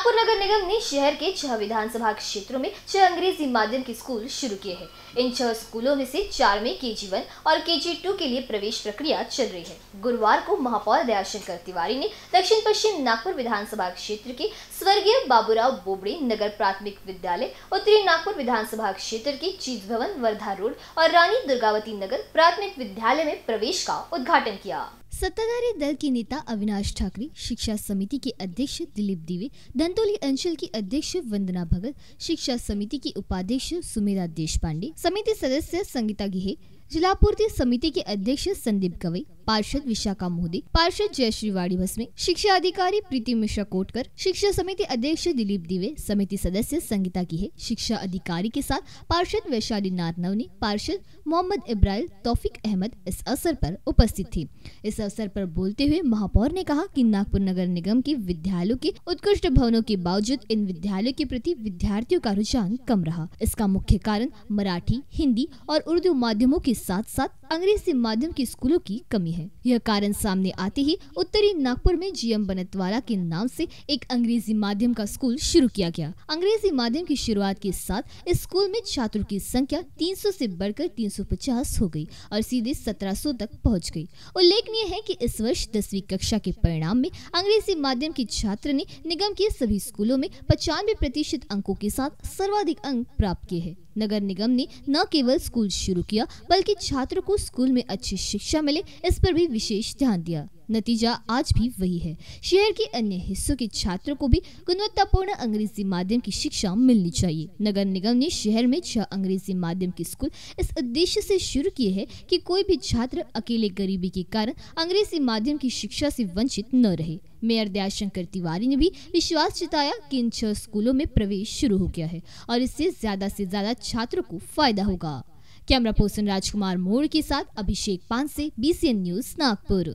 नागपुर नगर निगम ने शहर के छह विधानसभा क्षेत्रों में छह अंग्रेज़ी माध्यम के स्कूल शुरू किए हैं। इन छह स्कूलों में से चार में के जी वन और के जी टू के लिए प्रवेश प्रक्रिया चल रही है। गुरुवार को महापौर दयाशंकर तिवारी ने दक्षिण पश्चिम नागपुर विधानसभा क्षेत्र के स्वर्गीय बाबूराव बोबड़े नगर प्राथमिक विद्यालय, उत्तरी नागपुर विधानसभा क्षेत्र के चीज़ भवन वर्धा रोड और रानी दुर्गावती नगर प्राथमिक विद्यालय में प्रवेश का उद्घाटन किया। सत्ताधारी दल के नेता अविनाश ठाकरे, शिक्षा समिति के अध्यक्ष दिलीप दिवे धंतोली अंचल की अध्यक्ष वंदना भगत, शिक्षा समिति की उपाध्यक्ष सुमेरा देश पांडे समिति सदस्य संगीता गिहे जिला पूर्ति समिति के अध्यक्ष संदीप गवई, पार्षद विशाखा मोदी पार्षद जयश्री वाड़ी भस्मे शिक्षा अधिकारी प्रीति मिश्रा कोटकर, शिक्षा समिति अध्यक्ष दिलीप दिवे, समिति सदस्य संगीता की है शिक्षा अधिकारी के साथ पार्षद वैशाली नाथ नवनी, पार्षद मोहम्मद इब्राहिम तौफिक अहमद इस अवसर पर उपस्थित थे। इस अवसर पर बोलते हुए महापौर ने कहा कि नागपुर नगर निगम के विद्यालयों के उत्कृष्ट भवनों के बावजूद इन विद्यालयों के प्रति विद्यार्थियों का रुझान कम रहा। इसका मुख्य कारण मराठी, हिंदी और उर्दू माध्यमों के साथ साथ अंग्रेज़ी माध्यम के स्कूलों की कमी है। यह कारण सामने आते ही उत्तरी नागपुर में जीएम बनतवाला के नाम से एक अंग्रेज़ी माध्यम का स्कूल शुरू किया गया। अंग्रेज़ी माध्यम की शुरुआत के साथ इस स्कूल में छात्रों की संख्या 300 से बढ़कर 350 हो गई और सीधे 1700 तक पहुँच गई। उल्लेखनीय है कि इस वर्ष दसवीं कक्षा के परिणाम में अंग्रेज़ी माध्यम के छात्र ने निगम के सभी स्कूलों में पचानवे प्रतिशत अंकों के साथ सर्वाधिक अंक प्राप्त किए हैं। नगर निगम ने न केवल स्कूल शुरू किया, बल्कि छात्रों को स्कूल में अच्छी शिक्षा मिले, इस पर भी विशेष ध्यान दिया। नतीजा आज भी वही है। शहर के अन्य हिस्सों के छात्रों को भी गुणवत्तापूर्ण अंग्रेज़ी माध्यम की शिक्षा मिलनी चाहिए। नगर निगम ने शहर में छह अंग्रेज़ी माध्यम के स्कूल इस उद्देश्य से शुरू किए हैं कि कोई भी छात्र अकेले गरीबी के कारण अंग्रेज़ी माध्यम की शिक्षा से वंचित न रहे। मेयर दयाशंकर तिवारी ने भी विश्वास जताया कि इन छह स्कूलों में प्रवेश शुरू हो गया है और इससे ज़्यादा से ज़्यादा छात्रों को फ़ायदा होगा। कैमरा पर्सन राजकुमार मोड़ के साथ अभिषेक पांसे बीसीएन न्यूज़ नागपुर।